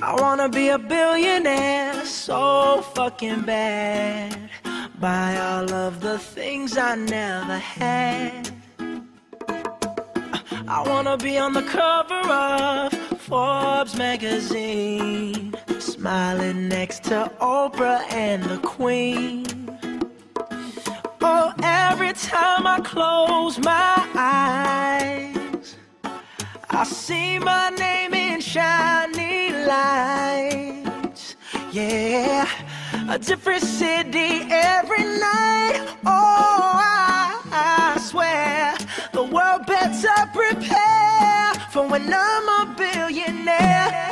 I wanna be a billionaire so fucking bad. Buy all of the things I never had. I wanna be on the cover of Forbes magazine, smiling next to Oprah and the Queen. Oh, every time I close my eyes, I see my name in shiny a different city every night. Oh, I, I swear the world better prepare for when I'm a billionaire.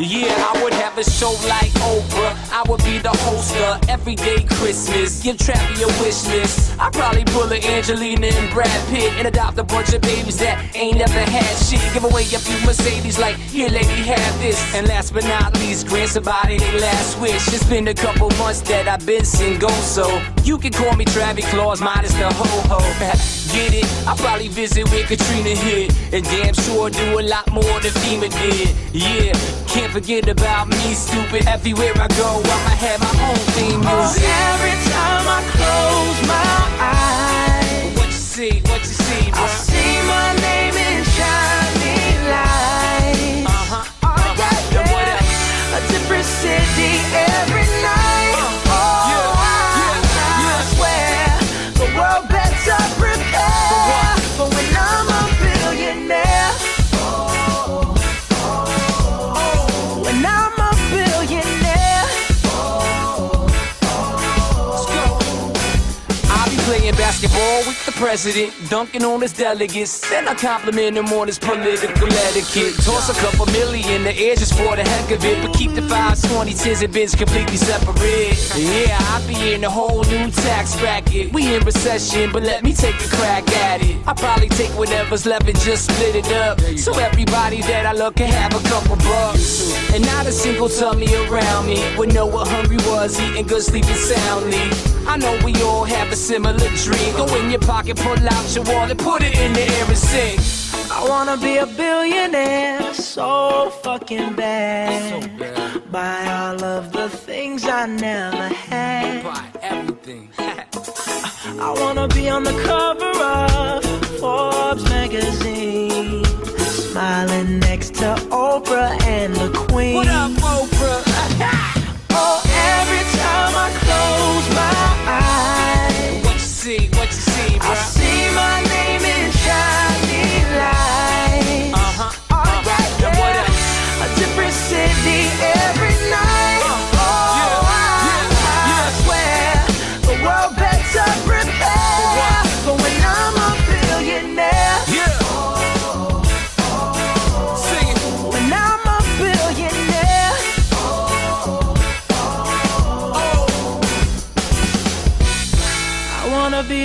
Yeah, I would have a show like Oprah. I would be the host of Everyday Christmas. Give Travie a wish list. I'd probably pull a Angelina and Brad Pitt and adopt a bunch of babies that ain't never had shit. Give away a few Mercedes, like, here, lady, have this. And last but not least, grant somebody their last wish. It's been a couple months that I've been single, so you can call me Travis Claus, minus the ho ho. Get it? I'll probably visit where Katrina hit. And damn sure do a lot more than FEMA did. Yeah, can't forget about me, stupid. Everywhere I go, I'ma have my own theme Oh, music. every time basketball with the president, dunking on his delegates. Then I compliment him on his political etiquette. Toss a couple million the air just for the heck of it. But keep the fives, 20, 10s, and bins completely separate. Yeah, I'll be in a whole new tax bracket. We in recession, but let me take a crack at it. I'll probably take whatever's left and just split it up. So everybody that I love can have a couple bucks. And not a single tummy around me would know what hungry was, eating good, sleeping soundly. I know we all have a similar dream. Go in your pocket, pull out your wallet, put it in the air and sing. I wanna be a billionaire so fucking bad. Buy all of the things I never had. Buy everything. I wanna be on the cover of Forbes magazine, smiling next to Oprah and the Queen. what up, Oprah?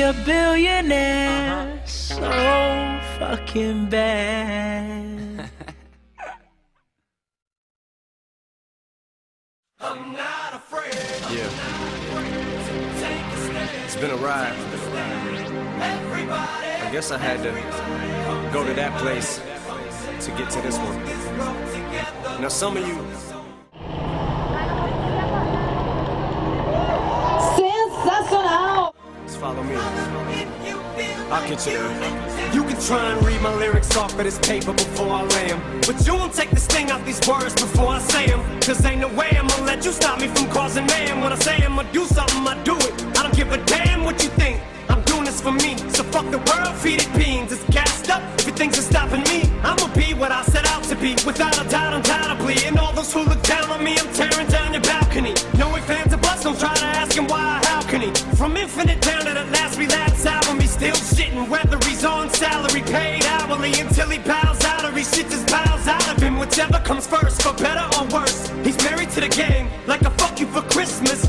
A billionaire so fucking bad. Yeah. It's been a ride. I guess I had to go to that place to get to this one. Now, some of you, Sensacional! just follow me. I'll get you. You can try and read my lyrics off of this paper before I lay 'em. But you won't take the sting out these words before I say 'em. Cause ain't no way I'm gonna let you stop me from causing mayhem. When I say I'm gonna do something, I do it. I don't give a damn what you think. I'm doing this for me. So fuck the world, feed it beans. It's gassed up. If you think's stopping me, I'ma be what I set out to be. Without a doubt, undoubtedly. And all those who look down on me, I'm tearing still shitting. Whether he's on salary, paid hourly, until he bows out or he shit his bows out of him. Whichever comes first, for better or worse. He's married to the game, like a fuck you for Christmas.